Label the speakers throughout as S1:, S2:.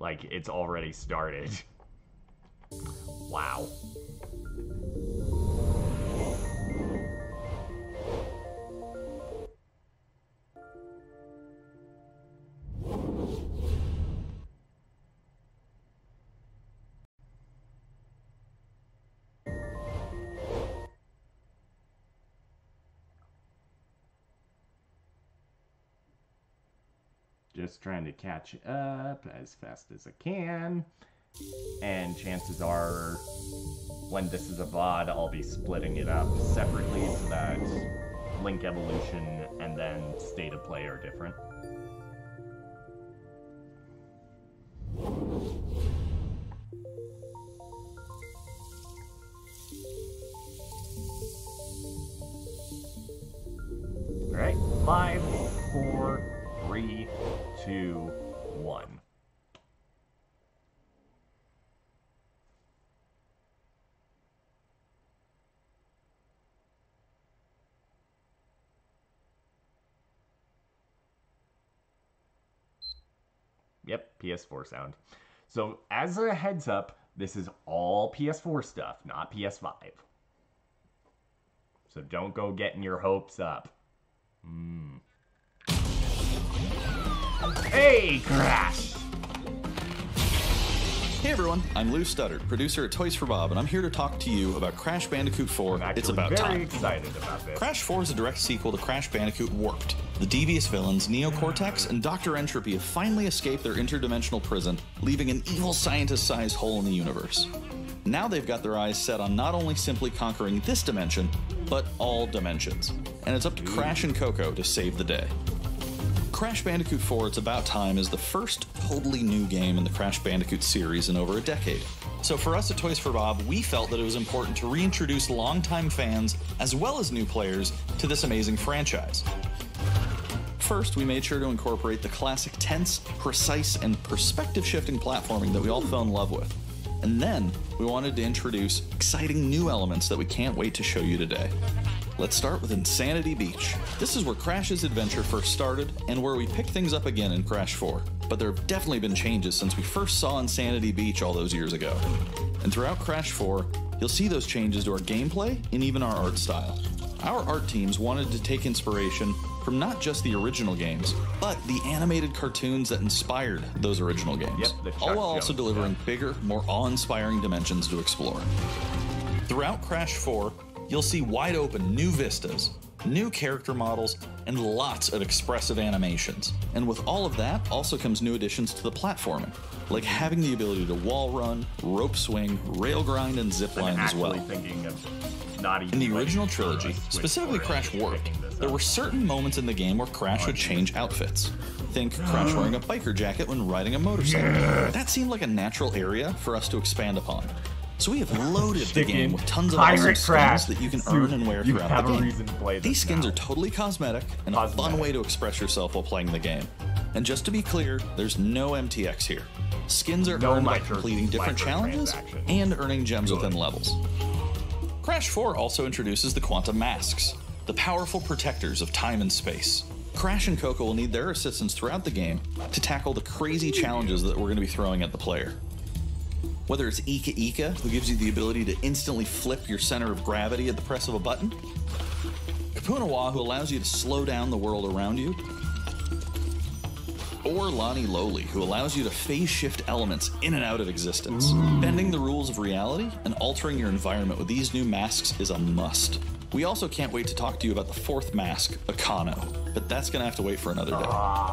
S1: Like, it's already started. Wow. Just trying to catch up as fast as I can. And chances are, when this is a VOD, I'll be splitting it up separately so that Link Evolution and then State of Play are different. Alright, five, two, one. Yep, PS4 sound. So, as a heads up, this is all PS4 stuff, not PS5. So don't go getting your hopes up. Hey, Crash!
S2: Hey everyone, I'm Lou Studdert, producer at Toys for Bob, and I'm here to talk to you about Crash Bandicoot 4.
S1: I'm
S2: It's about
S1: very
S2: time.
S1: excited about this.
S2: Crash 4 is a direct sequel to Crash Bandicoot Warped. The devious villains, Neo Cortex and Dr. N. Tropy, have finally escaped their interdimensional prison, leaving an evil scientist sized hole in the universe. Now they've got their eyes set on not only simply conquering this dimension, but all dimensions. And it's up to Crash and Coco to save the day. Crash Bandicoot 4 It's About Time is the first totally new game in the Crash Bandicoot series in over a decade. So for us at Toys for Bob, we felt that it was important to reintroduce longtime fans as well as new players to this amazing franchise. First, we made sure to incorporate the classic tense, precise, and perspective shifting platforming that we all fell in love with. And then, we wanted to introduce exciting new elements that we can't wait to show you today. Let's start with Insanity Beach. This is where Crash's adventure first started and where we pick things up again in Crash 4. But there have definitely been changes since we first saw Insanity Beach all those years ago. And throughout Crash 4, you'll see those changes to our gameplay and even our art style. Our art teams wanted to take inspiration from not just the original games, but the animated cartoons that inspired those original games.
S1: Yep,
S2: all while also delivering
S1: stuff.
S2: bigger, more awe-inspiring dimensions to explore. Throughout Crash 4, you'll see wide open new vistas, new character models, and lots of expressive animations. And with all of that also comes new additions to the platforming, like having the ability to wall run, rope swing, rail grind, and zip line as well.
S1: thinking of not even
S2: In the original trilogy, specifically Crash Warped, there were certain moments in the game where Crash would change outfits. Think Crash wearing a biker jacket when riding a motorcycle. That seemed like a natural area for us to expand upon. So we have loaded the game with tons of awesome skins that you can
S1: You-
S2: earn and wear
S1: you
S2: throughout the game.
S1: reason to play
S2: These skins
S1: now.
S2: are totally cosmetic and a fun way to express yourself while playing the game. And just to be clear, there's no MTX here. Skins are
S1: No
S2: earned by completing different challenges and earning gems
S1: Good.
S2: within levels. Crash 4 also introduces the Quantum Masks, the powerful protectors of time and space. Crash and Coco will need their assistance throughout the game to tackle the crazy challenges that we're going to be throwing at the player. Whether it's Ika-Ika, who gives you the ability to instantly flip your center of gravity at the press of a button, Kupuna-Wa, who allows you to slow down the world around you, or Lani-Loli, who allows you to phase shift elements in and out of existence. Bending the rules of reality and altering your environment with these new masks is a must. We also can't wait to talk to you about the fourth mask, Akano, but that's gonna have to wait for another day.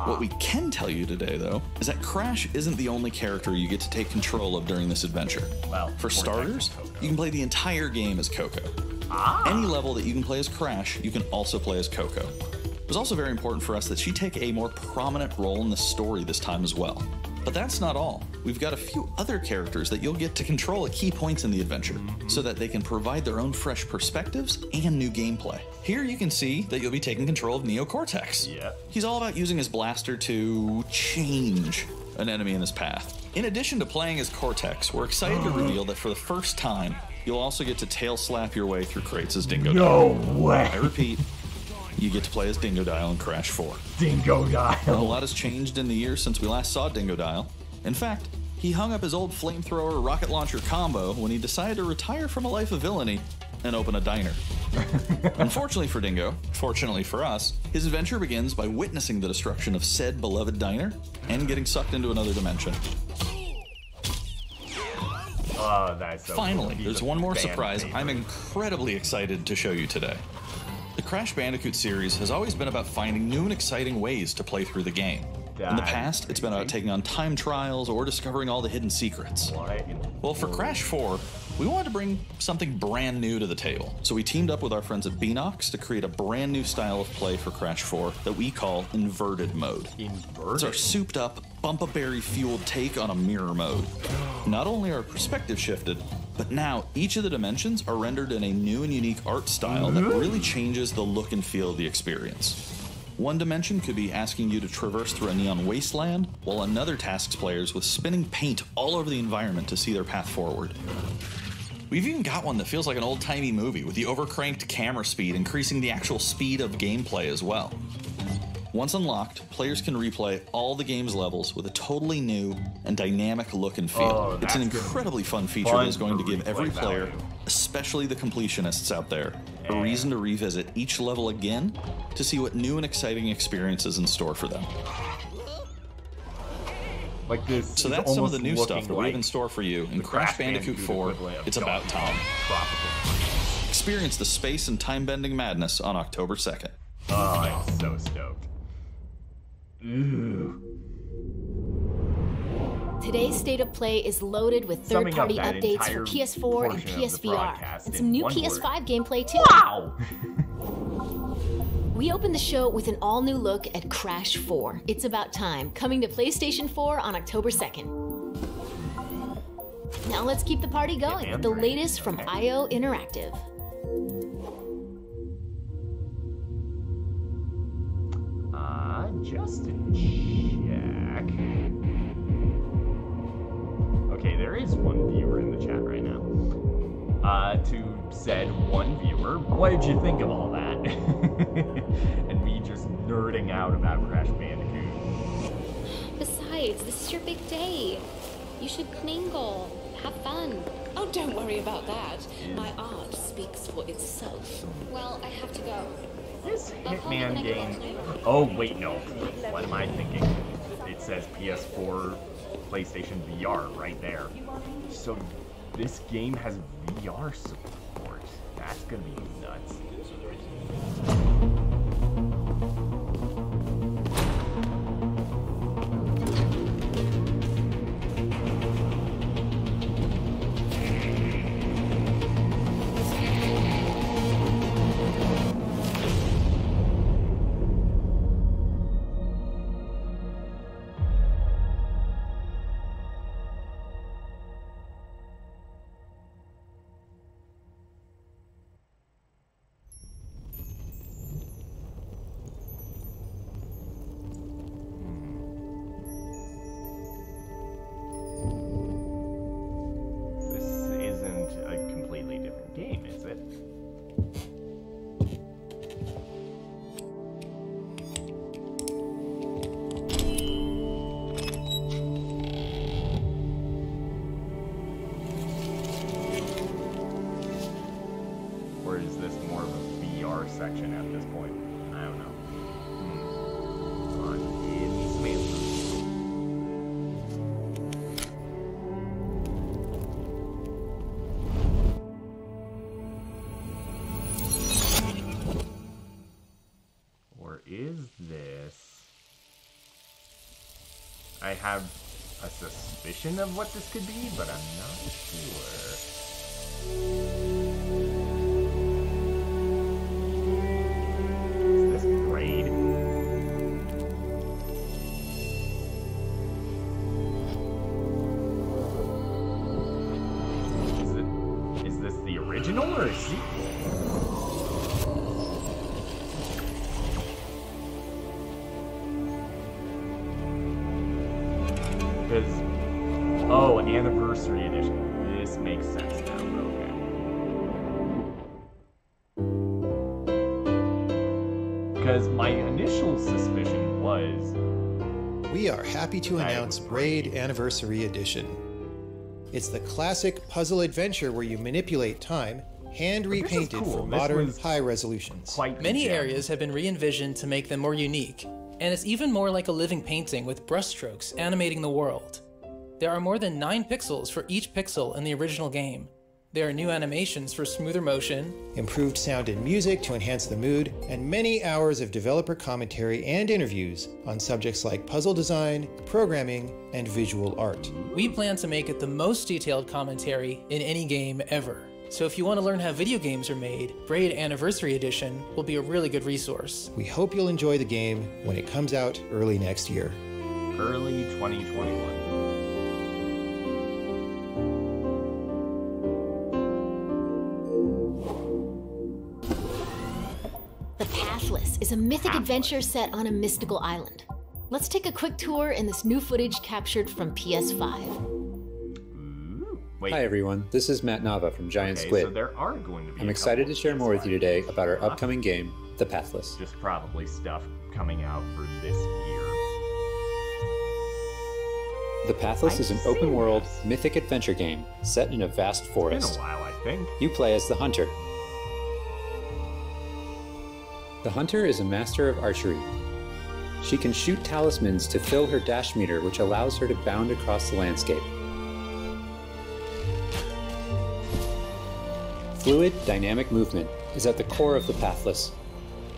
S2: What we can tell you today, though, is that Crash isn't the only character you get to take control of during this adventure.
S1: Well,
S2: for starters, you can play the entire game as Coco. Any level that you can play as Crash, you can also play as Coco. It was also very important for us that she take a more prominent role in the story this time as well. But that's not all. We've got a few other characters that you'll get to control at key points in the adventure so that they can provide their own fresh perspectives and new gameplay. Here you can see that you'll be taking control of Neo Cortex.
S1: Yep.
S2: He's all about using his blaster to change an enemy in his path. In addition to playing as Cortex, we're excited to reveal that for the first time, you'll also get to tail slap your way through crates as Dingo
S1: No
S2: Dial.
S1: way.
S2: I repeat, you get to play as Dingodile in Crash 4.
S1: Dingodile!
S2: A lot has changed in the years since we last saw Dingodile, In fact, he hung up his old flamethrower rocket launcher combo when he decided to retire from a life of villainy and open a diner. Unfortunately for Dingo, fortunately for us, his adventure begins by witnessing the destruction of said beloved diner and getting sucked into another dimension.
S1: Oh, that's so
S2: Finally,
S1: cool.
S2: there's one more surprise I'm incredibly excited to show you today. The Crash Bandicoot series has always been about finding new and exciting ways to play through the game. In the past, it's been about taking on time trials or discovering all the hidden secrets.
S1: What in the
S2: Well, for Crash 4, we wanted to bring something brand new to the table. So we teamed up with our friends at Beenox to create a brand new style of play for Crash 4 that we call N. Verted mode. It's
S1: inverted?
S2: our souped up, Wumpa berry fueled take on a mirror mode. Not only are perspective shifted, but now each of the dimensions are rendered in a new and unique art style that really changes the look and feel of the experience. One dimension could be asking you to traverse through a neon wasteland, while another tasks players with spinning paint all over the environment to see their path forward. We've even got one that feels like an old timey movie with the overcranked camera speed increasing the actual speed of gameplay as well. Once unlocked, players can replay all the game's levels with a totally new and dynamic look and feel.
S1: Oh,
S2: it's an incredibly fun feature
S1: fun
S2: that is going to give every player,
S1: value.
S2: especially the completionists out there, a reason to revisit each level again to see what new and exciting experiences in store for them.
S1: Like this.
S2: So that's some of the new stuff that we have in store for you in Crash Bandicoot 4 It's About Time. Experience the space and time bending madness on October 2nd.
S1: Oh, I'm so stoked. Ooh.
S3: Today's state of play is loaded with third-party updates for PS4 and
S1: portion of the
S3: PSVR, and some new. PS5 gameplay too.
S1: Wow!
S3: We open the show with an all-new look at Crash 4. It's about time, coming to PlayStation 4 on October 2nd. Now let's keep the party going with the latest from. IO Interactive.
S1: Just to check. Okay, there is one viewer in the chat right now. Uh, to said one viewer, what did you think of all that? and me just nerding out about Crash Bandicoot.
S4: Besides, this is your big day. You should mingle, have fun.
S5: Oh, don't worry about that. My art speaks for itself.
S4: Well, I have to go.
S1: This Hitman game. Oh, wait, no. What am I thinking? It says PS4, PlayStation VR right there. So this game has VR support. That's gonna be nuts. Have a suspicion of what this could be, but I'm Because, oh, anniversary edition. This makes sense now. Okay. Because my initial suspicion was
S6: we are happy to announce
S1: agree.
S6: Braid Anniversary Edition. It's the classic puzzle adventure where you manipulate time, hand repainted
S1: cool.
S6: for
S1: This
S6: modern high resolutions.
S1: Quite
S7: Many areas have been re envisioned to make them more unique, and it's even more like a living painting with brushstrokes animating the world. There are more than 9 pixels for each pixel in the original game. There are new animations for smoother motion,
S6: improved sound and music to enhance the mood, and many hours of developer commentary and interviews on subjects like puzzle design, programming, and visual art.
S7: We plan to make it the most detailed commentary in any game ever. So if you want to learn how video games are made, Braid Anniversary Edition will be a really good resource.
S6: We hope you'll enjoy the game when it comes out early next year.
S1: Early 2021.
S3: The Pathless is a mythic adventure set on a mystical island. Let's take a quick tour in this new footage captured from PS5.
S1: Wait.
S8: Hi everyone, this is Matt Nava from Giant
S1: okay,
S8: Squid.
S1: so there are going to be.
S8: I'm excited to share more with you today about our upcoming game, The Pathless.
S1: Just probably stuff coming out for this year.
S8: The Pathless
S1: I've
S8: is an open world,
S1: this.
S8: mythic adventure game set in a vast
S1: It's been
S8: forest.
S1: a while, I think.
S8: You play as the Hunter. The Hunter is a master of archery. She can shoot talismans to fill her dash meter, which allows her to bound across the landscape. Fluid, dynamic movement is at the core of the Pathless.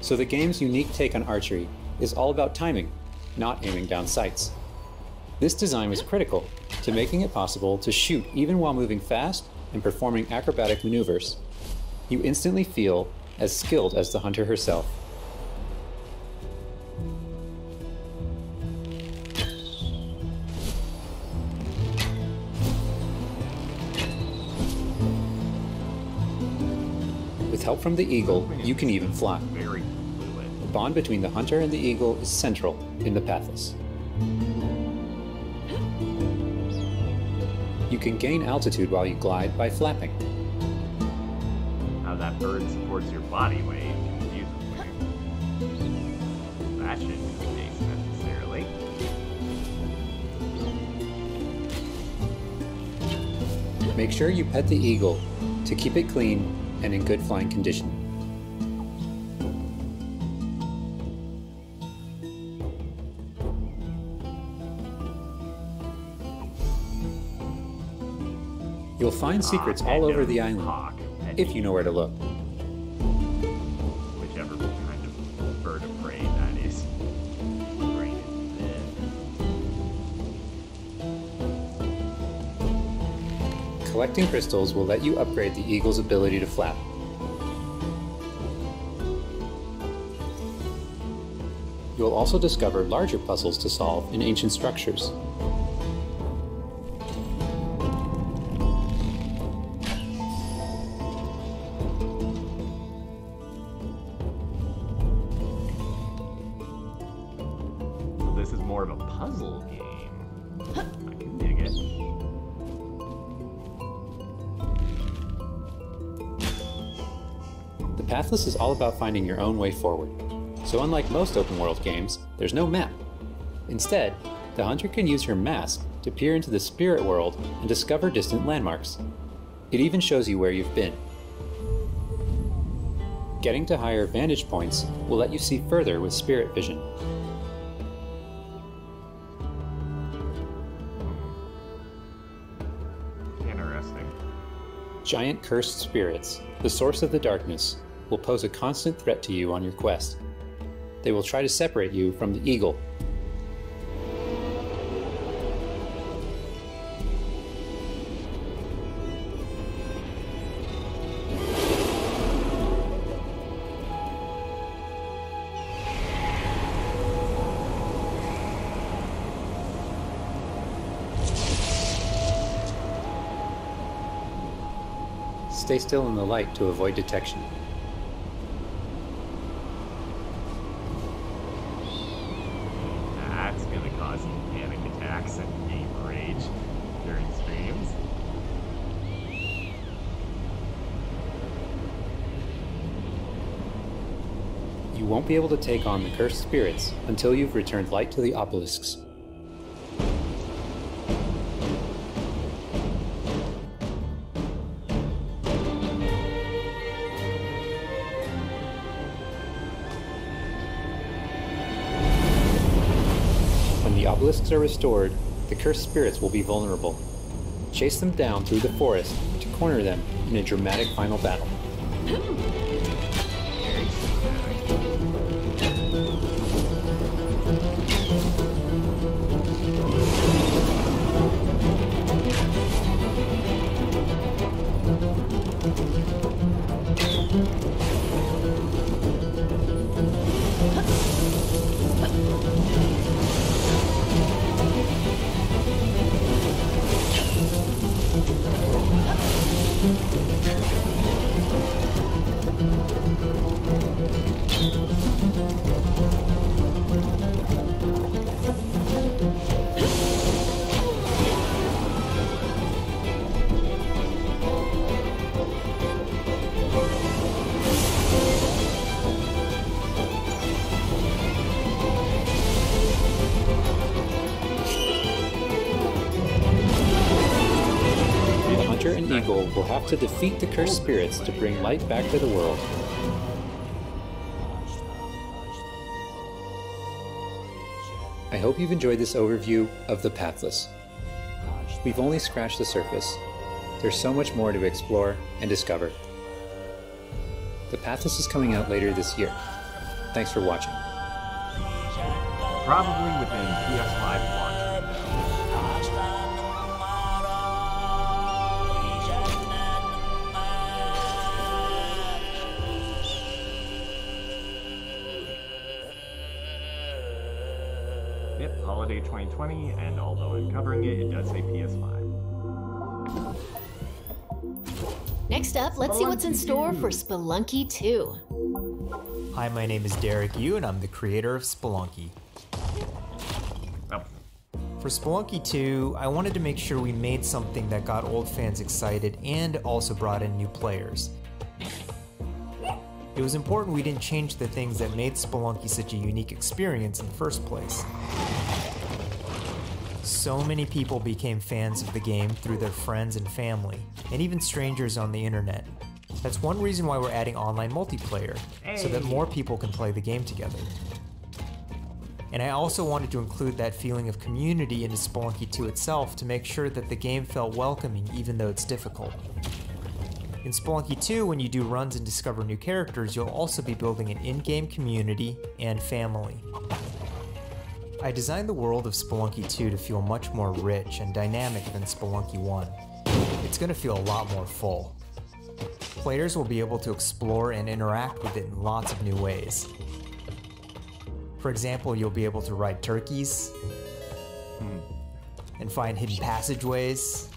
S8: So the game's unique take on archery is all about timing, not aiming down sights. This design was critical to making it possible to shoot even while moving fast and performing acrobatic maneuvers. You instantly feel as skilled as the hunter herself. Help from the eagle, you can even fly. The bond between the hunter and the eagle is central in the Pathless. You can gain altitude while you glide by flapping.
S1: How that bird supports your body weight. That shouldn't be the case necessarily.
S8: Make sure you pet the eagle to keep it clean and in good flying condition. You'll find secrets all over the island if you know where to look. Collecting crystals will let you upgrade the eagle's ability to flap. You will also discover larger puzzles to solve in ancient structures. Pathless is all about finding your own way forward. So, unlike most open world games, there's no map. Instead, the hunter can use her mask to peer into the spirit world and discover distant landmarks. It even shows you where you've been. Getting to higher vantage points will let you see further with spirit vision.
S1: Interesting.
S8: Giant cursed spirits, the source of the darkness, will pose a constant threat to you on your quest. They will try to separate you from the eagle. Stay still in the light to avoid detection. be able to take on the cursed spirits until you've returned light to the obelisks. When the obelisks are restored, the cursed spirits will be vulnerable. Chase them down through the forest to corner them in a dramatic final battle. will have to defeat the cursed spirits to bring light back to the world. I hope you've enjoyed this overview of The Pathless. We've only scratched the surface. There's so much more to explore and discover. The Pathless is coming out later this year. Thanks for watching.
S1: Probably within PS5 holiday 2020, and although I'm covering it, it does say PS5.
S3: Next up, let's see what's in store for Spelunky 2.
S9: Hi, my name is Derek Yu, and I'm the creator of Spelunky.
S1: Oh,
S9: For Spelunky 2, I wanted to make sure we made something that got old fans excited and also brought in new players. It was important we didn't change the things that made Spelunky such a unique experience in the first place. So many people became fans of the game through their friends and family, and even strangers on the internet. That's one reason why we're adding online multiplayer, so that more people can play the game together. And I also wanted to include that feeling of community into Spelunky 2 itself to make sure that the game felt welcoming even though it's difficult. In Spelunky 2, when you do runs and discover new characters, you'll also be building an in-game community and family. I designed the world of Spelunky 2 to feel much more rich and dynamic than Spelunky 1. It's going to feel a lot more full. Players will be able to explore and interact with it in lots of new ways. For example, you'll be able to ride turkeys hmm, and find hidden passageways.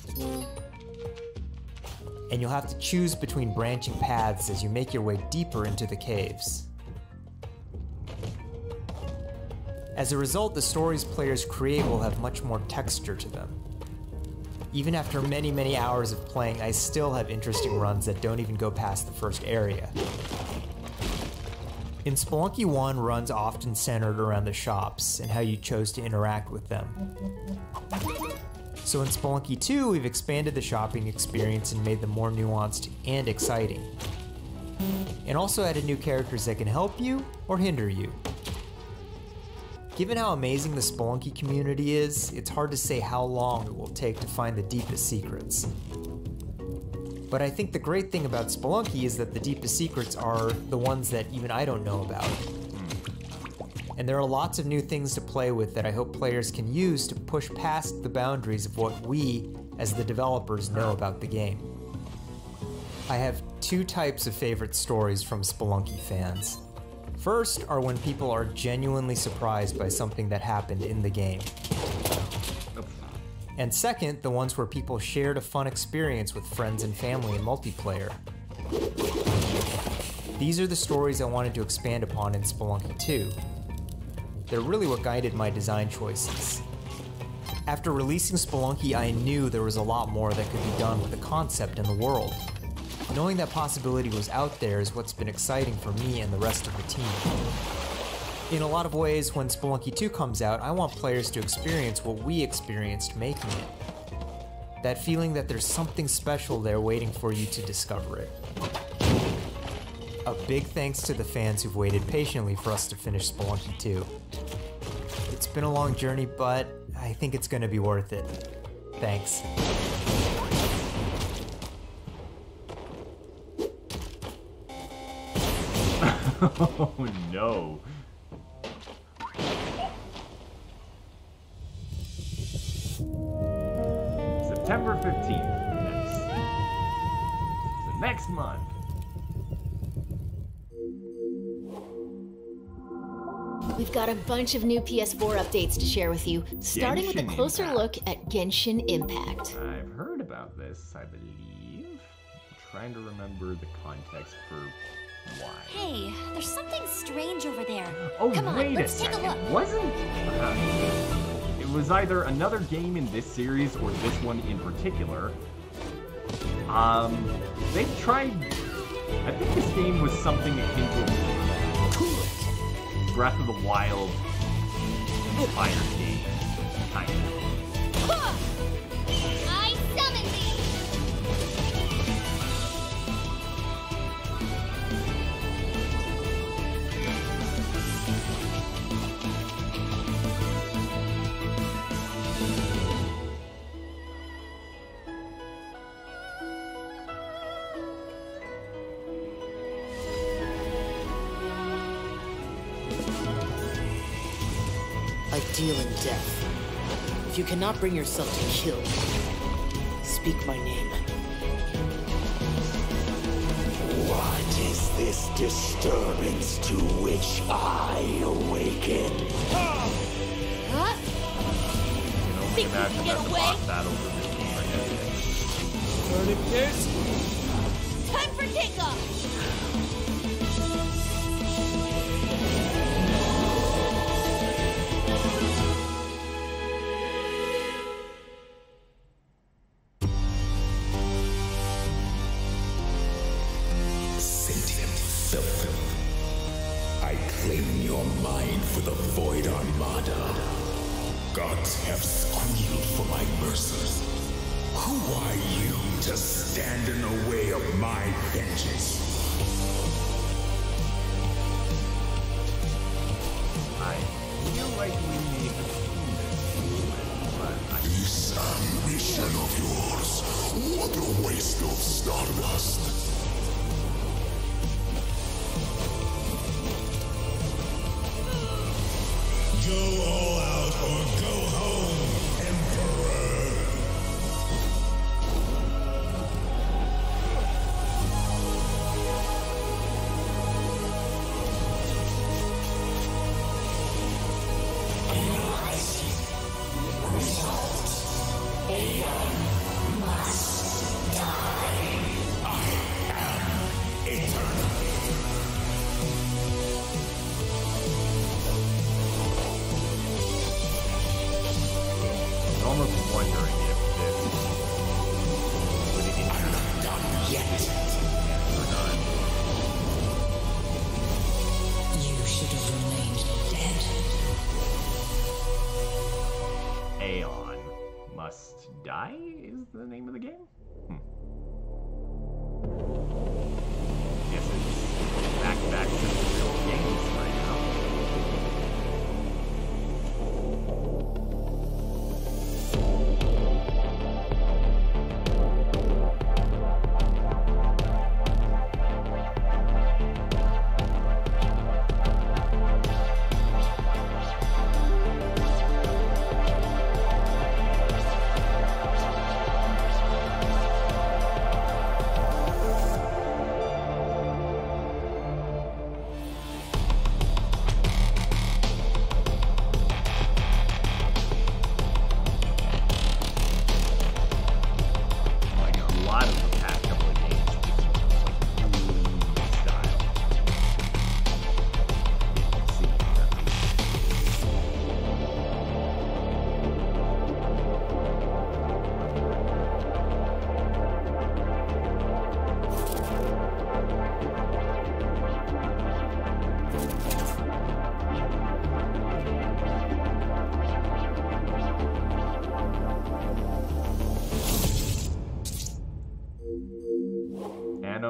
S9: And you'll have to choose between branching paths as you make your way deeper into the caves. As a result, the stories players create will have much more texture to them. Even after many, many hours of playing, I still have interesting runs that don't even go past the first area. In Spelunky 1, runs often centered around the shops and how you chose to interact with them. So in Spelunky 2, we've expanded the shopping experience and made them more nuanced and exciting. And also added new characters that can help you or hinder you. Given how amazing the Spelunky community is, it's hard to say how long it will take to find the deepest secrets. But I think the great thing about Spelunky is that the deepest secrets are the ones that even I don't know about. And there are lots of new things to play with that I hope players can use to push past the boundaries of what we, as the developers, know about the game. I have two types of favorite stories from Spelunky fans. First are when people are genuinely surprised by something that happened in the game. And second, the ones where people shared a fun experience with friends and family in multiplayer. These are the stories I wanted to expand upon in Spelunky 2. They're really what guided my design choices. After releasing Spelunky, I knew there was a lot more that could be done with the concept and the world. Knowing that possibility was out there is what's been exciting for me and the rest of the team. In a lot of ways, when Spelunky 2 comes out, I want players to experience what we experienced making it. That feeling that there's something special there waiting for you to discover it. A big thanks to the fans who've waited patiently for us to finish Spelunky 2. It's been a long journey, but I think it's gonna be worth it. Thanks.
S1: oh no. September 15th. Next. So next month.
S3: We've got a bunch of new PS4 updates to share with you, starting with a closer
S1: Impact.
S3: look at Genshin Impact.
S1: I've heard about this, I believe. I'm trying to remember the context for why.
S10: Hey, there's something strange over there.
S1: Oh,
S10: Come on,
S1: wait
S10: let's
S1: a
S10: take a
S1: second.
S10: look.
S1: Wasn't uh, it was either another game in this series or this one in particular? Um, they tried. I think this game was something akin to Breath of the Wild inspired game, kind of.
S11: Cannot bring yourself to kill, speak my name.
S12: What is this disturbance to which I awaken?
S10: Huh?
S1: Think
S10: you can get away?
S1: boss battles of this game, I guess.
S10: Time for takeoff!
S12: For the Void Armada. Gods have squealed for my mercy. Who are you to stand in the way of my vengeance?
S1: I feel like we may have this, but I
S12: This ambition of yours, what a waste of stardust.
S1: Aeon Must Die is the name of the game? Hmm.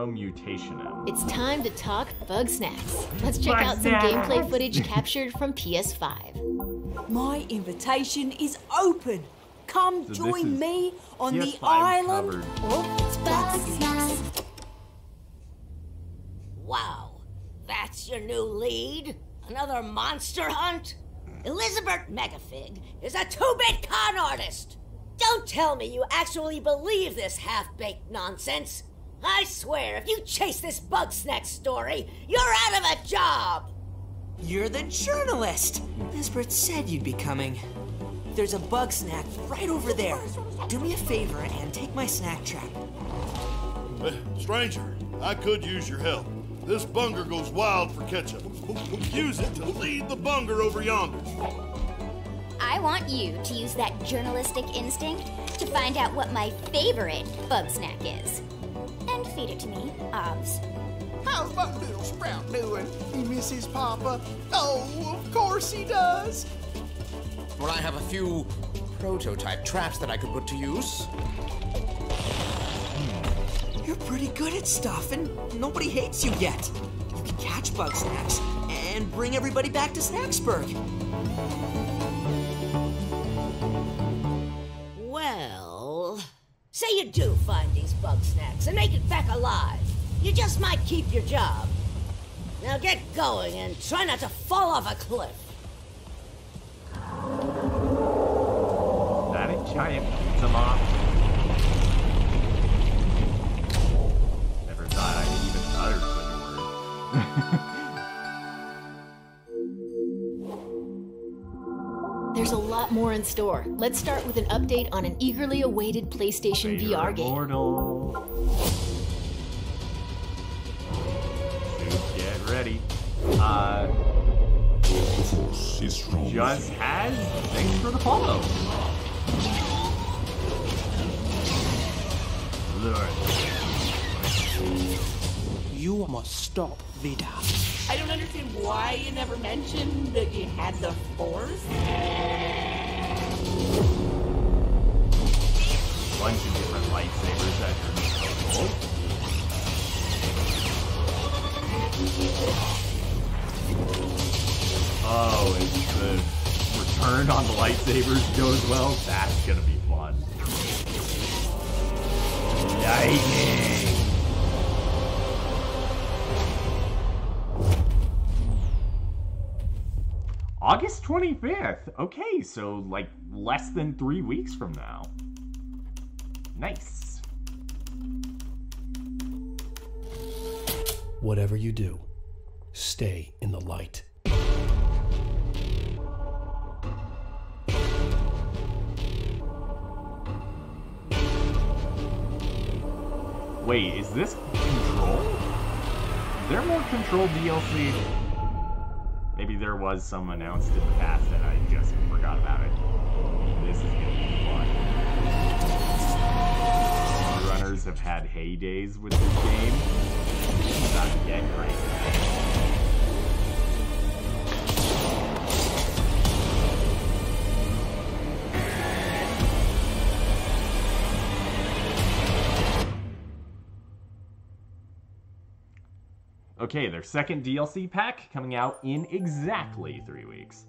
S1: Nanomutationum.
S3: It's time to talk Bugsnax. Let's check
S1: Bug
S3: out some
S1: Snacks.
S3: gameplay footage captured from PS5.
S13: My invitation is open. Come
S1: So
S13: join me on the
S1: PS5
S13: island
S1: covered.
S13: Bugsnax.
S14: Wow, that's your new lead? Another monster hunt? Elizabert Megafig is a two-bit con artist! Don't tell me you actually believe this half-baked nonsense! I swear, if you chase this Bugsnax story, you're out of a job!
S15: You're the journalist! Lizbert said you'd be coming. There's a bug snack right over there. Do me a favor and take my snack trap.
S16: Stranger, I could use your help. This bunger goes wild for ketchup. Use it to lead the bunger over yonder.
S10: I want you to use that journalistic instinct to find out what my favorite bug snack is. And feed it to me, Obs.
S17: How's my little sprout doing? He misses Papa? Oh, of course he does. Well, I have a few prototype traps that I could put to use. Hmm.
S15: You're pretty good at stuff, and nobody hates you yet. You can catch Bugsnax and bring everybody back to
S14: Snaxburg. Say you do find these Bugsnax and make it back alive. You just might keep your job. Now get going and try not to fall off a cliff.
S1: That a giant pizza mop? Never thought I could even utter such a word.
S3: more in store. Let's start with an update on an eagerly awaited PlayStation VR game.
S1: Immortal. Dude, get ready. Uh, just has. Thanks for the follow.
S18: You must stop Vader.
S5: I don't understand why you never mentioned that you had the force.
S1: Bunch of different lightsabers at your disposal. Oh, if the return on the lightsabers goes well, that's gonna be fun. August 25th. Okay, so like less than three weeks from now. Nice.
S19: Whatever you do, stay in the light.
S1: Wait, is this Control? Is there more Control DLC? Maybe there was some announced in the past and I just forgot about it. This is gonna be fun. Runners have had heydays with this game. About to get Okay, their second DLC pack coming out in exactly three weeks.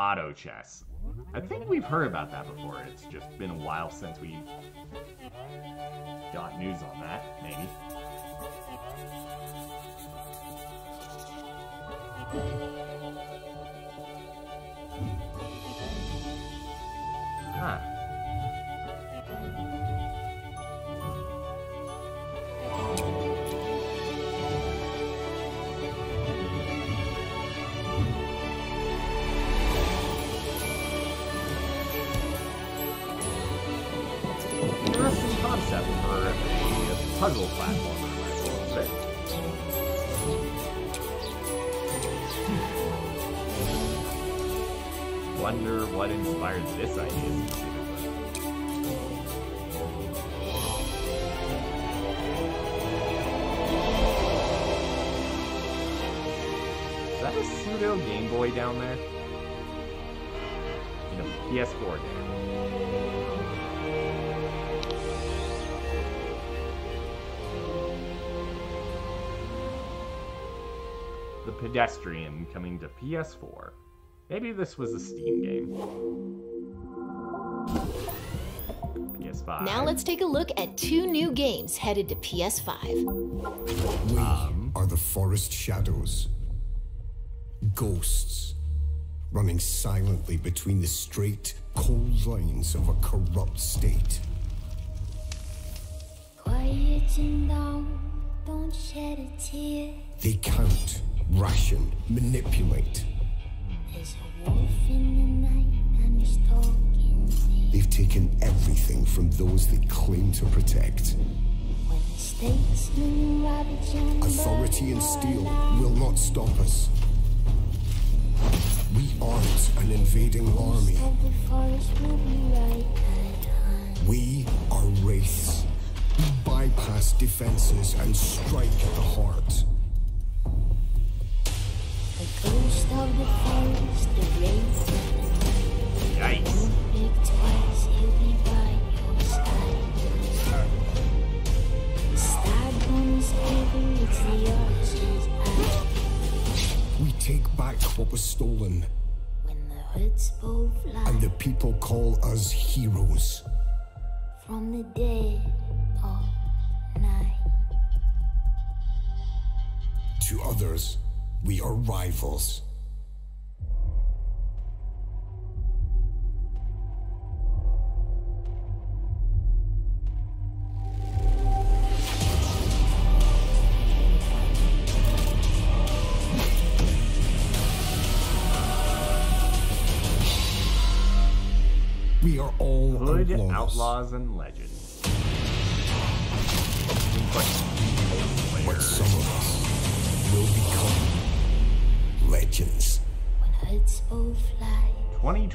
S1: Auto chess. I think we've heard about that before. It's just been a while since we got news on that, maybe. Huh. Puzzle platformer. Wonder what inspired this idea. Is that a pseudo Game Boy down there? In a PS4 game. Pedestrian coming to PS4. Maybe this was a Steam game. PS5.
S3: Now let's take a look at two new games headed to PS5.
S20: We are the forest shadows. Ghosts. Running silently between the straight, cold lines of a corrupt state.
S13: Quiet and down, don't shed a tear.
S20: They count, ration, manipulate.
S13: There's a wolf in the night and he's talking.
S20: They've taken everything from those they claim to protect.
S13: When the statesman ravage and
S20: Authority and steel will not stop us. We aren't an invading army.
S13: of the forest will be right at hand.
S20: We are wraiths. We bypass defenses and strike at the heart.
S13: The ghost of the forest, the wraith.
S1: Yikes.
S13: Don't think twice, he'll be by your side. Stab on his it's the archer's eye.
S20: We take back what was stolen,
S13: When the hoods both fly
S20: and the people call us heroes.
S13: from the dead night.
S20: To others, we are rivals. We are all outlaws.
S1: Outlaws, and Legends.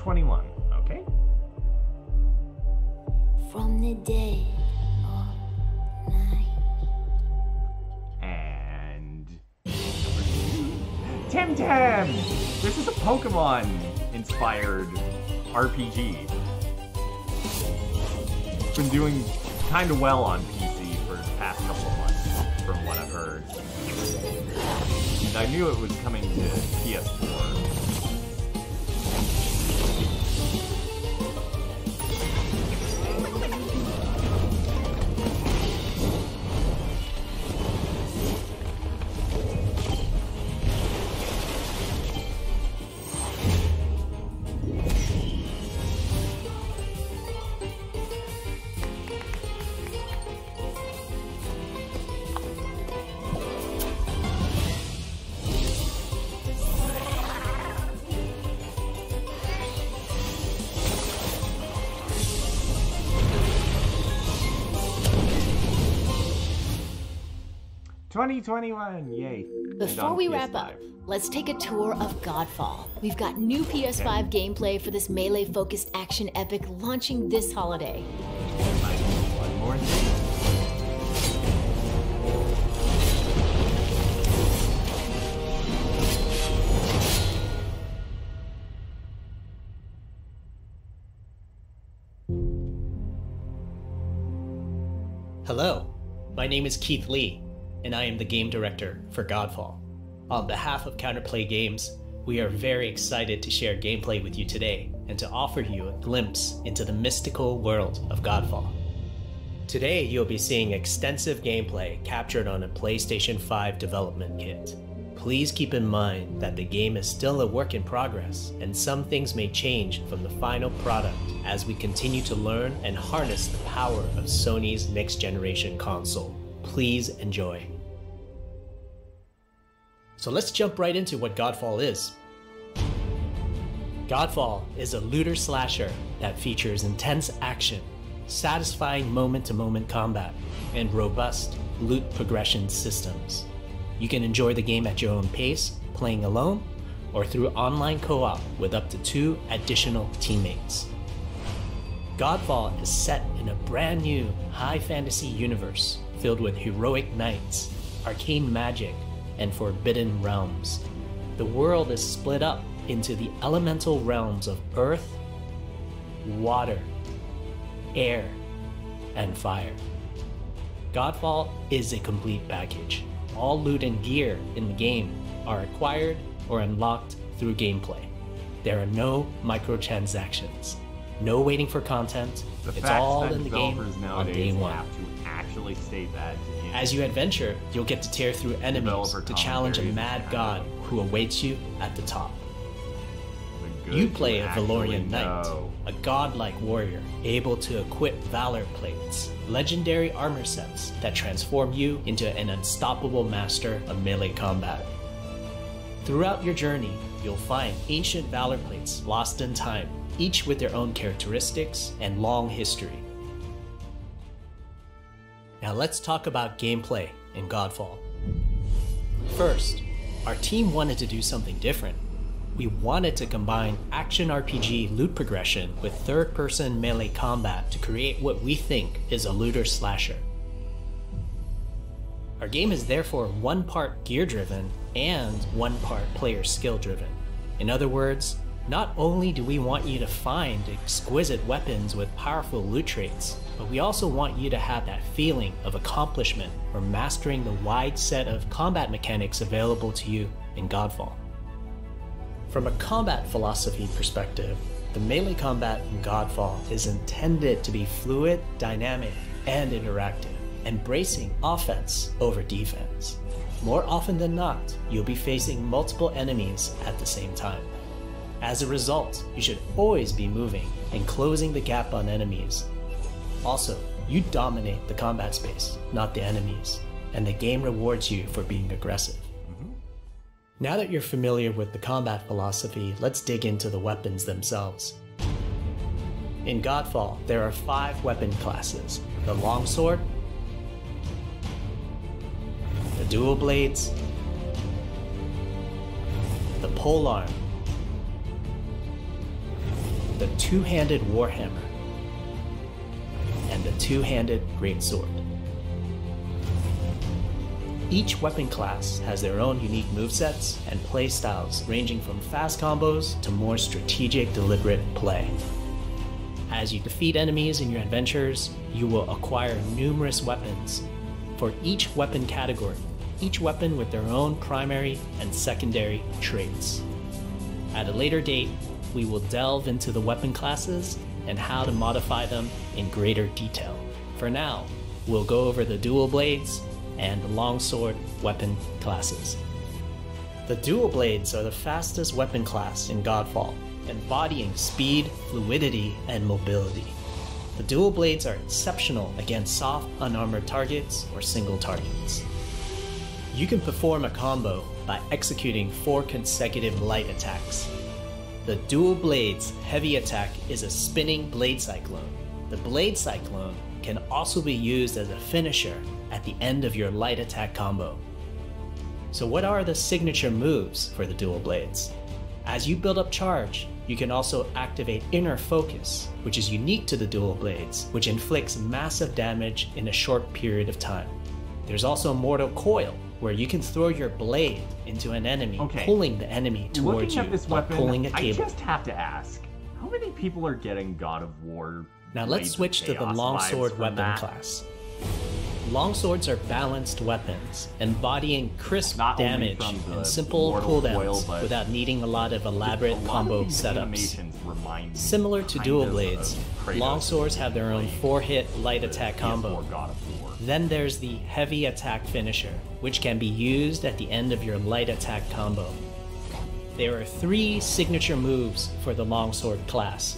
S1: 2021, okay?
S13: from the dead of night.
S1: And. Temtem! This is a Pokemon inspired RPG. It's been doing kind of well on PC for the past couple of months, from what I've heard. And I knew it was coming to PS4. Twenty twenty one, yay!
S3: Before
S1: um,
S3: we wrap
S1: PS5.
S3: up, let's take a tour of Godfall. We've got new PS5 gameplay for this melee focused action epic launching this holiday.
S1: One more thing.
S21: Hello, my name is Keith Lee, and I am the game director for Godfall. On behalf of Counterplay Games, we are very excited to share gameplay with you today and to offer you a glimpse into the mystical world of Godfall. Today, you'll be seeing extensive gameplay captured on a PlayStation 5 development kit. Please keep in mind that the game is still a work in progress, and some things may change from the final product as we continue to learn and harness the power of Sony's next generation console. Please enjoy. So let's jump right into what Godfall is. Godfall is a looter slasher that features intense action, satisfying moment to moment combat, and robust loot progression systems. You can enjoy the game at your own pace, playing alone, or through online co op with up to two additional teammates. Godfall is set in a brand new high fantasy universe filled with heroic knights, arcane magic, and forbidden realms. The world is split up into the elemental realms of earth, water, air, and fire. Godfall is a complete package. All loot and gear in the game are acquired or unlocked through gameplay. There are no microtransactions, no waiting for content.
S1: The
S21: it's all in the game on day one.
S1: have to actually state that.
S21: As you adventure, you'll get to tear through enemies to challenge a mad god who awaits you at the top. You play a Valorian knight,
S1: know.
S21: a godlike warrior, able to equip valor plates, legendary armor sets that transform you into an unstoppable master of melee combat. Throughout your journey, you'll find ancient valor plates lost in time, each with their own characteristics and long history. Now let's talk about gameplay in Godfall. First, our team wanted to do something different. We wanted to combine action RPG loot progression with third person melee combat to create what we think is a looter slasher. Our game is therefore one part gear driven and one part player skill driven. In other words, not only do we want you to find exquisite weapons with powerful loot traits, but we also want you to have that feeling of accomplishment or mastering the wide set of combat mechanics available to you in Godfall. From a combat philosophy perspective, the melee combat in Godfall is intended to be fluid, dynamic, and interactive, embracing offense over defense. More often than not, you'll be facing multiple enemies at the same time. As a result, you should always be moving and closing the gap on enemies. Also, you dominate the combat space, not the enemies, and the game rewards you for being aggressive. Mm-hmm. Now that you're familiar with the combat philosophy, let's dig into the weapons themselves. In Godfall, there are five weapon classes the longsword, the dual blades, the polearm, the two handed warhammer, and the two handed greatsword. Each weapon class has their own unique movesets and playstyles, ranging from fast combos to more strategic, deliberate play. As you defeat enemies in your adventures, you will acquire numerous weapons. For each weapon category, each weapon with their own primary and secondary traits. At a later date, we will delve into the weapon classes and how to modify them in greater detail. For now, we'll go over the dual blades and the longsword weapon classes. The dual blades are the fastest weapon class in Godfall, embodying speed, fluidity, and mobility. The dual blades are exceptional against soft, unarmored targets or single targets. You can perform a combo by executing four consecutive light attacks. The dual blades heavy attack is a spinning blade cyclone. The blade cyclone can also be used as a finisher at the end of your light attack combo. So, what are the signature moves for the dual blades? As you build up charge, you can also activate Inner Focus, which is unique to the dual blades, which inflicts massive damage in a short period of time. There's also Mortal Coil, where you can throw your blade into an enemy,
S1: Okay.
S21: pulling the enemy towards
S1: Looking
S21: you
S1: at this weapon,
S21: pulling a
S1: I
S21: cable.
S1: I just have to ask: How many people are getting God of War?
S21: Now let's switch to the longsword weapon
S1: that?
S21: class. Longswords are balanced weapons, embodying crisp
S1: Not
S21: damage and simple cooldowns
S1: but
S21: without needing a lot of elaborate
S1: lot
S21: combo
S1: these
S21: setups.
S1: animations remind me
S21: Similar to dual blades,
S1: of
S21: longswords have their own four hit light attack combo. Then there's the heavy attack finisher, which can be used at the end of your light attack combo. There are three signature moves for the longsword class.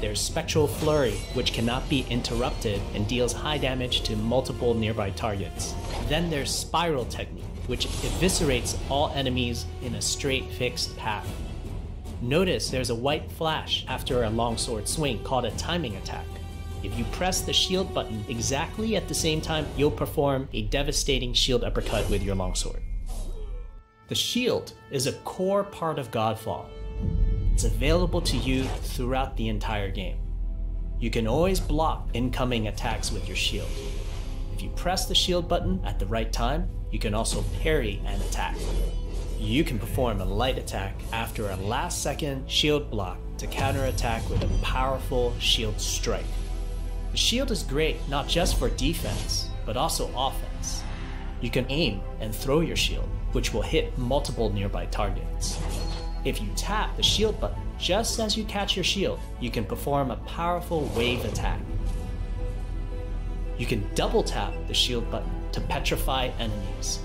S21: There's Spectral Flurry, which cannot be interrupted and deals high damage to multiple nearby targets. Then there's Spiral Technique, which eviscerates all enemies in a straight fixed path. Notice there's a white flash after a longsword swing called a timing attack. If you press the shield button exactly at the same time, you'll perform a devastating shield uppercut with your longsword. The shield is a core part of Godfall. It's available to you throughout the entire game. You can always block incoming attacks with your shield. If you press the shield button at the right time, you can also parry an attack. You can perform a light attack after a last second shield block to counterattack with a powerful shield strike. Shield is great not just for defense, but also offense. You can aim and throw your shield, which will hit multiple nearby targets. If you tap the shield button just as you catch your shield, you can perform a powerful wave attack. You can double tap the shield button to petrify enemies.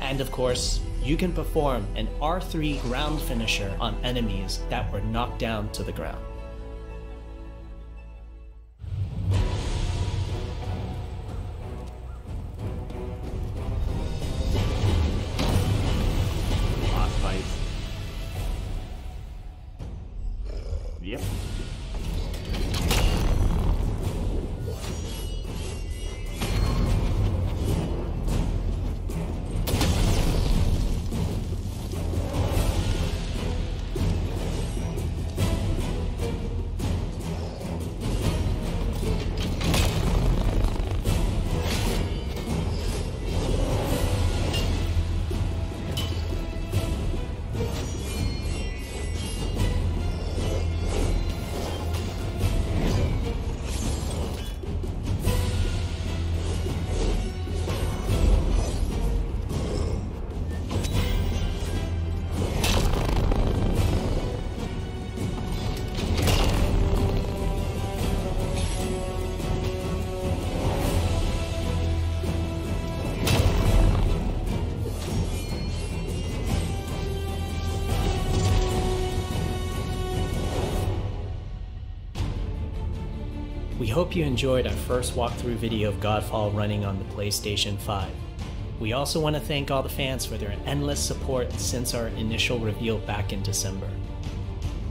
S21: And of course, you can perform an R3 ground finisher on enemies that were knocked down to the ground. Hope you enjoyed our first walkthrough video of Godfall running on the PlayStation 5. We also want to thank all the fans for their endless support since our initial reveal back in December.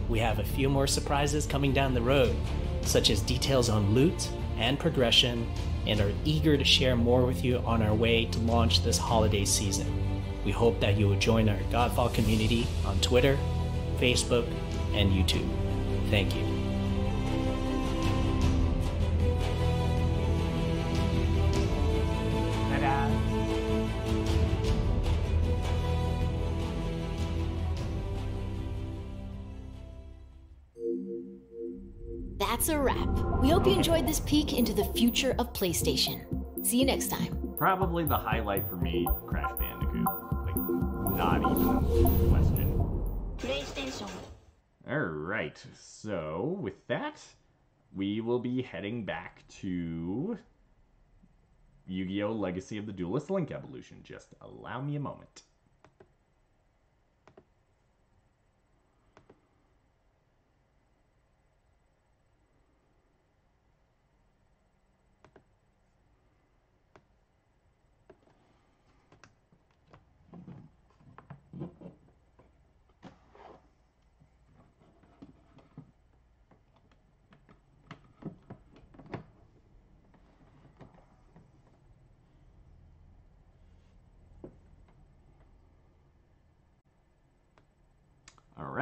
S21: We have a few more surprises coming down the road, such as details on loot and progression, and are eager to share more with you on our way to launch this holiday season. We hope that you will join our Godfall community on Twitter, Facebook, and YouTube. Thank you.
S3: That's a wrap. We hope you enjoyed this peek into the future of PlayStation. See you next time.
S1: Probably the highlight for me, Crash Bandicoot. Like, not even question.
S13: PlayStation.
S1: Alright, so with that, we will be heading back to Yu Gi Oh! Legacy of the Duelist Link Evolution. Just allow me a moment.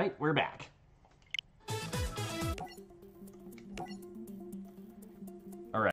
S1: Alright, we're back.